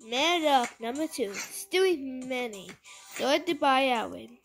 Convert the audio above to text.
Man Up number two, Stewie Manny, Lord by Alvin.